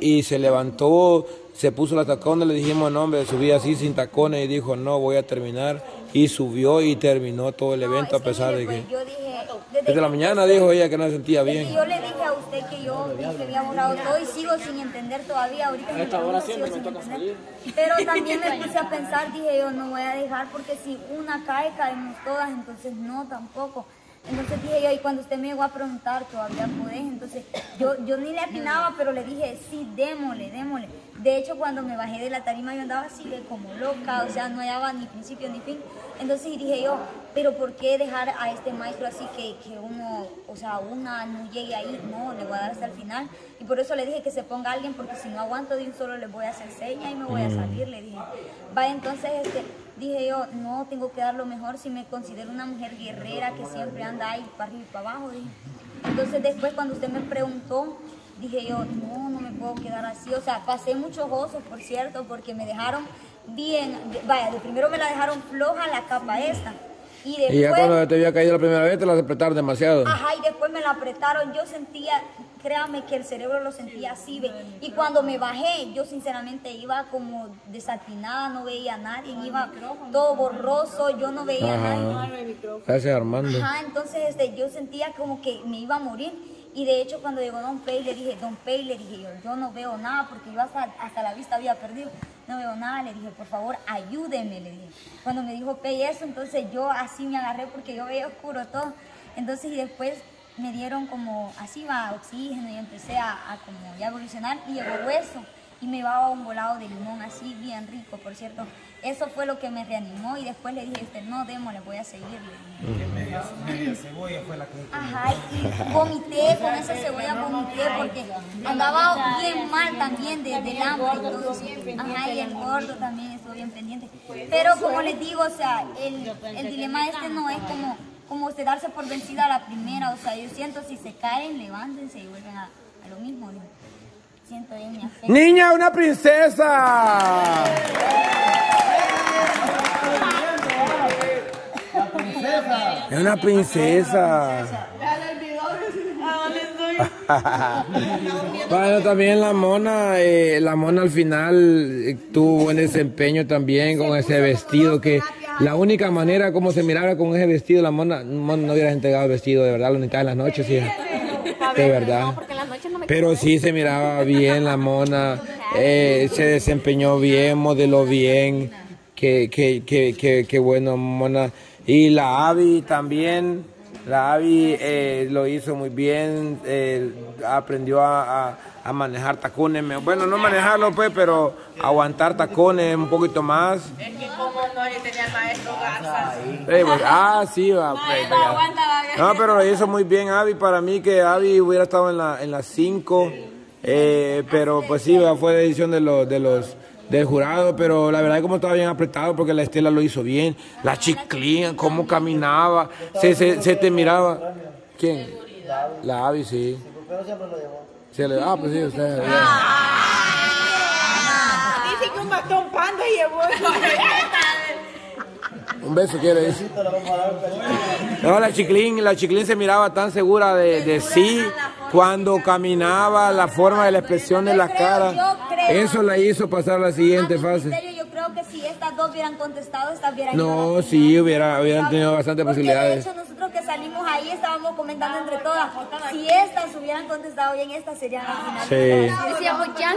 y, se levantó, se puso los tacones, le dijimos, no, hombre, subí así sin tacones y dijo, no, voy a terminar. Y subió y terminó todo el evento a pesar de que... Yo dije, desde, la mañana dijo ella que no se sentía bien. Yo le dije a usted que yo que había borrado todo y sigo sin entender todavía. Ahorita a esta hora siempre me toca salir. Pero también me puse a pensar, dije yo, no voy a dejar porque si una cae, caemos todas, entonces no, tampoco. Entonces dije yo, y cuando usted me llegó a preguntar, todavía podés, entonces yo, yo ni le atinaba, pero le dije, sí, démosle, démosle. De hecho, cuando me bajé de la tarima yo andaba así de como loca, o sea, no hallaba ni principio ni fin. Entonces dije yo, pero ¿por qué dejar a este maestro así que, que uno, o sea, una no llegue ahí? No, le voy a dar hasta el final. Y por eso le dije que se ponga alguien, porque si no aguanto de un solo le voy a hacer seña y me voy a mm. salir, le dije. Va, entonces este, dije yo, no, tengo que dar lo mejor si me considero una mujer guerrera que siempre anda ahí para arriba y para abajo. Dije. Entonces después cuando usted me preguntó, dije yo, no, no me puedo quedar así. O sea, pasé muchos osos, por cierto, porque me dejaron bien, vaya, de primero me la dejaron floja la capa esta. Y, después, y ya cuando te había caído la primera vez te la apretaron demasiado. Ajá, y después me la apretaron. Yo sentía, créame que el cerebro lo sentía así. ¿ve? Y cuando me bajé, yo sinceramente iba como desatinada, no veía a nadie, iba todo borroso, yo no veía a nadie. Gracias Armando. Ajá, entonces este, yo sentía como que me iba a morir. Y de hecho cuando llegó Don Pei le dije, Don Pei le dije yo, yo no veo nada porque yo hasta, hasta la vista había perdido, no veo nada, le dije, por favor ayúdeme, le dije. Cuando me dijo Pei eso, entonces yo así me agarré porque yo veía oscuro todo. Entonces y después me dieron como, así va, oxígeno y empecé a, a como ya evolucionar y llegó hueso y me iba a un volado de limón así bien rico, por cierto. Eso fue lo que me reanimó y después le dije, este, no, démosle, voy a seguir. Media, cebolla fue la que... Ajá, y vomité, con esa cebolla vomité porque andaba bien mal también de, del hambre y todo. Ajá, y el gordo también estuvo bien pendiente. Pero como les digo, o sea, el, el dilema este no es como como usted darse por vencida a la primera, o sea, yo siento si se caen, levántense y vuelven a, a lo mismo. Siento bien mi afecto. Niña, una princesa. Es una princesa. bueno, también la mona, eh, la mona al final eh, tuvo buen desempeño también con ese vestido que la única manera como se mirara con ese vestido, la mona, no hubiera entregado el vestido, de verdad, lo necesitaba en las noches. De verdad. Pero sí se miraba bien la mona, eh, se desempeñó bien, modeló bien, qué, qué, qué, qué, bueno mona. Y la Avi también, la Avi eh, lo hizo muy bien, eh, aprendió a a manejar tacones. Bueno, no manejarlo pues, pero aguantar tacones un poquito más. Es que como no tenía el maestro Garza. Pues, ah, sí, va. Pues, no, pero lo hizo muy bien Avi. Para mí que Avi hubiera estado en la en las 5. Eh, pero pues sí, fue decisión de los, de los del jurado, pero la verdad es como estaba bien apretado porque la Estela lo hizo bien. La chiclina, cómo caminaba, se, se, se te miraba. ¿Quién? La Avi, sí. siempre lo llevó? Se le, ah, pues sí, usted. Dice que un bastón panda llevó. Un beso quiere decir. No, la chiclín, la chiclín se miraba tan segura de, de sí cuando caminaba, la forma de la expresión de la cara. Eso la hizo pasar a la siguiente fase. Yo creo que si estas dos hubieran contestado, estas hubieran No, sí, hubiera, hubieran tenido bastantes posibilidades. De hecho, nosotros que salimos ahí estábamos comentando entre todas. Si estas hubieran contestado bien, estas serían las finales. Sí. Decíamos ya.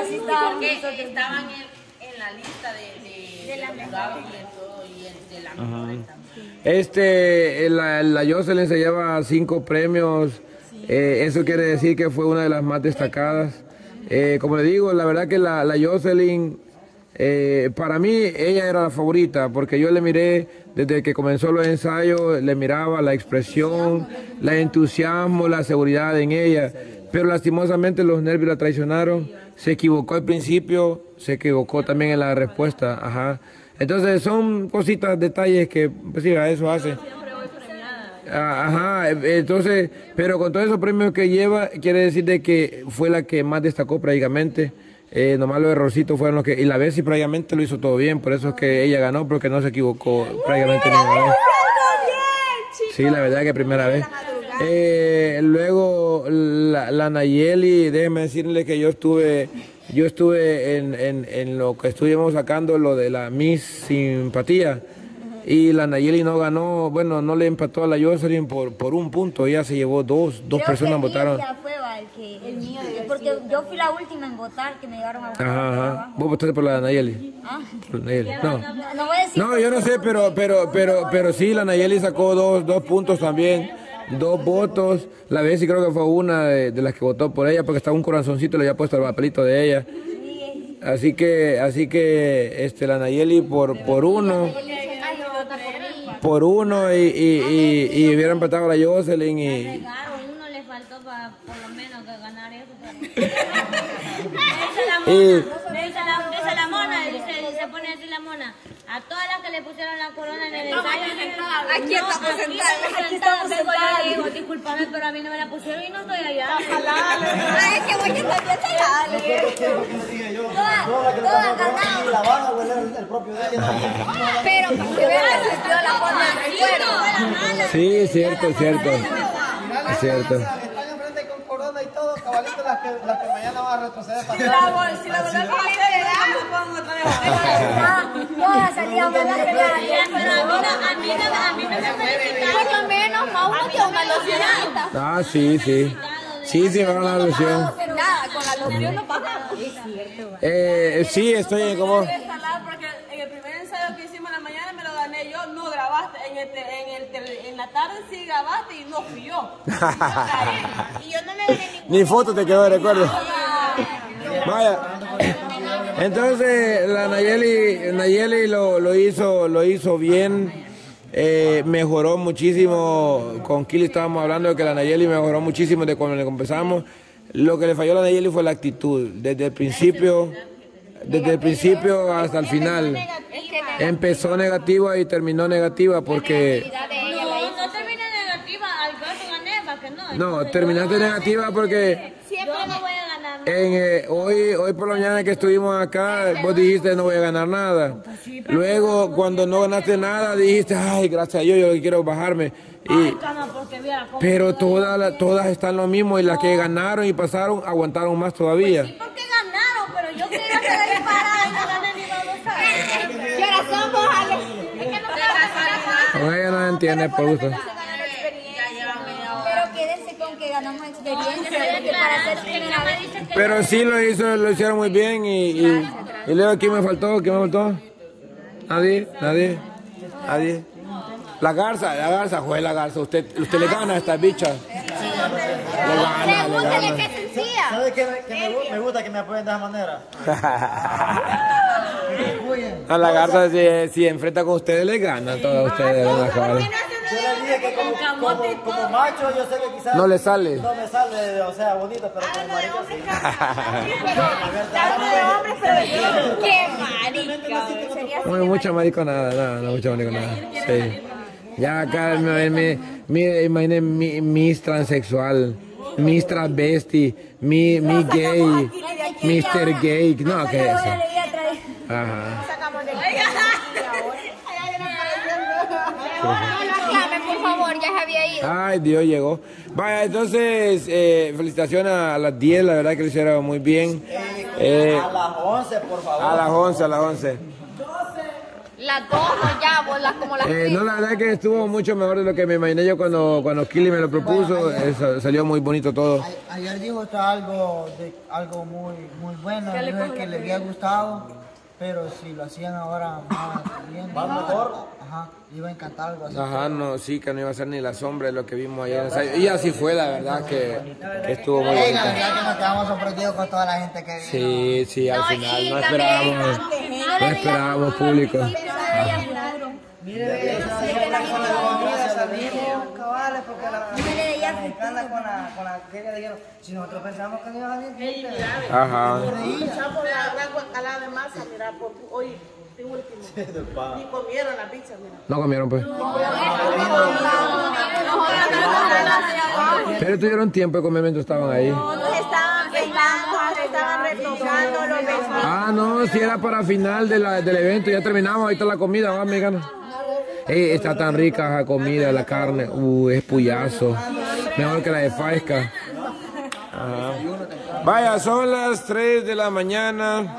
Así estaban. Porque estaban en, en la lista de, de, de la mejor y de la mejor Este, la, la Jocelyn se lleva cinco premios. Eh, eso quiere decir que fue una de las más destacadas. Eh, como le digo, la verdad que la, la Jocelyn, eh, para mí ella era la favorita, porque yo le miré desde que comenzó los ensayos, le miraba la expresión, la entusiasmo, la seguridad en ella, pero lastimosamente los nervios la traicionaron, se equivocó al principio, se equivocó también en la respuesta, ajá. Entonces son cositas, detalles que, pues sí, a eso hace. Ah, ajá, entonces, pero con todos esos premios que lleva, quiere decir de que fue la que más destacó prácticamente. Eh, nomás los errorcitos fueron los que. Y la vez sí prácticamente lo hizo todo bien, por eso es que ella ganó, porque no se equivocó prácticamente ninguna vez. Sí, la verdad que primera vez. Eh, luego la, la Nayeli, déjeme decirle que yo estuve, yo estuve en, en- en lo que estuvimos sacando, lo de la Miss Simpatía. Y la Nayeli no ganó, bueno, no le empató a la Jocelyn por, por un punto, ella se llevó dos, dos Creo personas que el mío votaron. ya fue, va, el que el mío porque yo fui la última en votar que me llegaron a votar. Ajá, ajá. ¿Vos votaste por la Nayeli? Ah. Por la Nayeli. No. No, no voy a decir No, yo no sé, pero, pero, pero, pero sí, la Nayeli sacó dos, dos puntos también, dos votos. La Bessie creo que fue una de, de las que votó por ella, porque estaba un corazoncito, le había puesto el papelito de ella. Así que, así que, este, la Nayeli por, por uno, por uno y, y, y, y hubiera empatado a la Jocelyn y, Claro, uno le faltó para por lo menos que ganar eso. Dice la y mona, dice la, dice la mona, dice, se pone así la mona. A todas las que le pusieron la corona en el ensayo. Aquí estamos sentadas, aquí estamos sentadas. digo, discúlpame, pero a mí no me la pusieron y no estoy allá. Ay, es que voy a estar bien Todas, todas ganaron. La van a hueler el, propio de ella. Pero para que vean, yo la recuerdo. Sí, es cierto, es cierto, es cierto. Están enfrente con corona y todo, cabalito, las que, las que mañana van a retroceder para atrás. si la volvemos a hacer, vamos otra vez. Todas, a no, a mí no, a mí no me felicitaron. Por lo menos, más uno que una locionita. Ah, sí, sí. Sí, sí, va a ganar la ilusión. Nada, con la loción no pasamos. Eh, sí, estoy en como... Salar porque en el primer ensayo que hicimos en la mañana me lo gané yo, no grabaste. En, el, en, el, en la tarde sí grabaste y no fui yo. Y yo no me gané Ni foto te quedó de recuerdo. Vaya. Entonces la Nayeli, Nayeli lo, lo hizo, lo hizo bien. eh, mejoró muchísimo. Con Kili estábamos hablando de que la Nayeli mejoró muchísimo de cuando le empezamos. Lo que le falló a la Nayeli fue la actitud. Desde el principio, desde el principio hasta el final. Empezó negativa y terminó negativa porque No, terminaste negativa porque. En, eh, hoy, hoy por la mañana que estuvimos acá, vos dijiste no voy a ganar nada. Luego, cuando no ganaste nada, dijiste, ay, gracias a Dios, yo quiero bajarme. Y, pero todas, todas están lo mismo y las que ganaron y pasaron aguantaron más todavía. Porque ganaron, pero yo quería quedar ahí parada y no ella no entiende por gusto. Pero quédense con que ganamos experiencia. Pero sí lo hizo, lo hicieron muy bien y, y, y luego ¿quién me faltó? ¿Quién me faltó? Nadie, nadie, nadie. La garza, la garza, juega la garza. Usted, usted le gana a estas bichas. Le gana, le qué gana. ¿Sabes qué, me- qué me, me gusta que me apoyen de esa manera? A la garza si, si enfrenta con ustedes le gana a todos ustedes. ¿no? Yo le dije que como, como, como macho yo sé que quizás No le sale. no me sale, o sea, bonito, pero sí. Hablo de hombres, pero qué marica. No hay mucha mariconada, no, no mucha mariconada. Sí. Ya acá me, me, me mi, Miss transexual, Miss transvesti, mi, mi gay, Mr. Gay. No, ¿qué es eso? Ajá. No lo aclamen, por favor, ya se había ido. Ay, Dios llegó. Vaya, entonces, eh, felicitaciones a las 10, la verdad que lo hicieron muy bien. Eh, A las 11, por favor. a las 11, a las 11. Las dos o ya, vos las como las Eh, no, la verdad que estuvo mucho mejor de lo que me imaginé yo cuando, cuando Kili me lo propuso. Eh, sa- salió muy bonito todo. A- Ayer dijo algo, de, algo muy, muy bueno, dijo que le había gustado, pero si lo hacían ahora más bien, Más mejor. ajá, iba a encantar algo así. Ajá, no, sí, que no iba a ser ni la sombra de lo que vimos ayer en el ensayo. Y así fue, la verdad, que, que estuvo muy Ey, la bonito. verdad que nos quedamos sorprendidos con toda la gente que vino. Sí, sí, al final no esperábamos, no esperábamos público. Salimos cabales porque la mexicana con la, con la que ella dijeron, si nosotros pensamos que no iba a salir gente. Ajá. Chapo, la guacalada de masa, mira, por, hoy, último. Ni comieron la pizza, mira. No comieron, pues. Pero tuvieron tiempo de comer mientras estaban ahí. Nos estaban peinando, estaban retocando los vestidos. Ah, no, si era para final de la- del evento, ya terminamos, ahí está la comida, va, mexicana. Ey, está tan rica la comida, la carne, uh, es puyazo. mejor que la de Faisca. Ajá. Vaya, son las 3 de la mañana.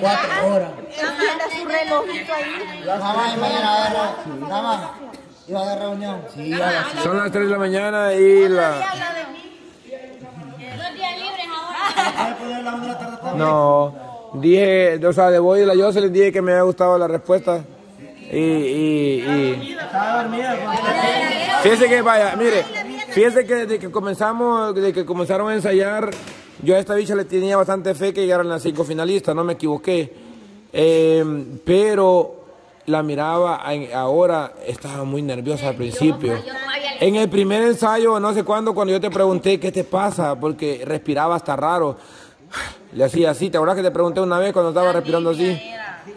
Cuatro horas. Anda su relojito ahí. Mañana. Iba a dar reunión. Sí, a las Son las 3 de la mañana y la... Dos días libres ahora. No, dije, o sea, de voy y la Jocelyn dije que me había gustado la respuesta. Y, y, y... Fíjese que vaya, mire, fíjese que desde que comenzamos, desde que comenzaron a ensayar, yo a esta bicha le tenía bastante fe que llegaran las cinco finalistas, no me equivoqué. Eh, pero la miraba ahora, estaba muy nerviosa al principio. En el primer ensayo, no sé cuándo, cuando yo te pregunté qué te pasa, porque respiraba hasta raro. Le hacía así, ¿te acuerdas que te pregunté una vez cuando estaba respirando así?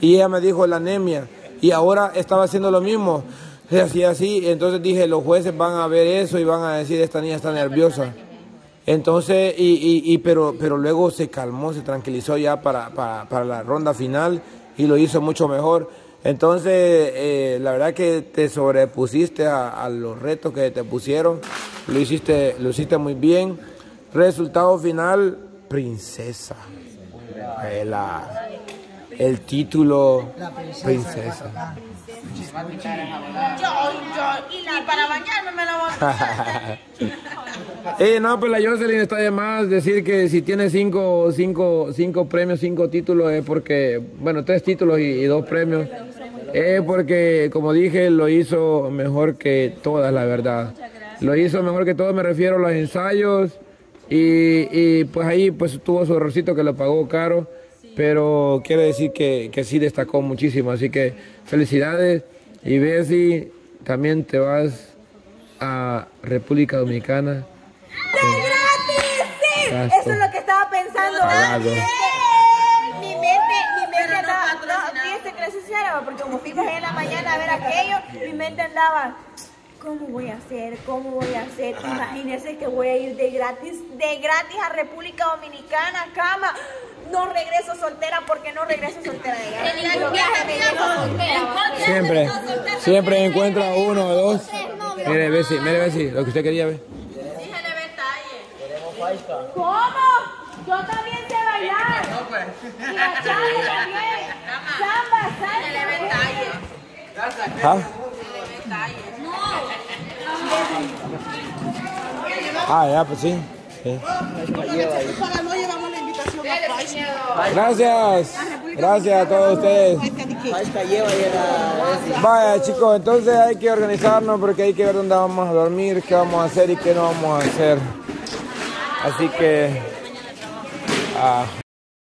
Y ella me dijo la anemia. Y ahora estaba haciendo lo mismo. Le hacía así, entonces dije, los jueces van a ver eso y van a decir, esta niña está nerviosa. Entonces, y, y, pero, pero luego se calmó, se tranquilizó ya para, para, la ronda final y lo hizo mucho mejor. Entonces, eh, la verdad que te sobrepusiste a, los retos que te pusieron, lo hiciste, lo hiciste muy bien. Resultado final, princesa. Eh, la- el título, princesa. Yo, yo, y, la, para bañarme me la voy a Eh, no, pues la Jocelyn está de más decir que si tiene cinco, cinco, cinco premios, cinco títulos, es porque, bueno, tres títulos y, y dos premios, es porque, como dije, lo hizo mejor que todas, la verdad. Lo hizo mejor que todas, me refiero a los ensayos, y, y, pues ahí pues tuvo su errorcito que lo pagó caro, pero quiere decir que, que sí destacó muchísimo, así que felicidades, y Bessie, también te vas a República Dominicana. ¡Sí! Gasto. Eso es lo que estaba pensando. Pagado. Mi mente, mi mente andaba, no, fíjese que sincera, porque como fuimos en la mañana a ver aquello, mi mente andaba, ¿cómo voy a hacer? ¿Cómo voy a hacer? Imagínense que voy a ir de gratis, de gratis a República Dominicana, cama. No regreso soltera porque no regreso soltera de. Siempre, siempre encuentra uno o dos. Mire, Bessie, mire, Bessie, lo que usted quería ver. Dígale detalle. ¿Cómo? Yo también sé bailar. Y la también. Samba. ¿Ah? Ah, ya, pues sí. sí. Gracias, gracias a todos ustedes. Vaya chicos, entonces hay que organizarnos porque hay que ver dónde vamos a dormir, qué vamos a hacer y qué no vamos a hacer. Así que... ah,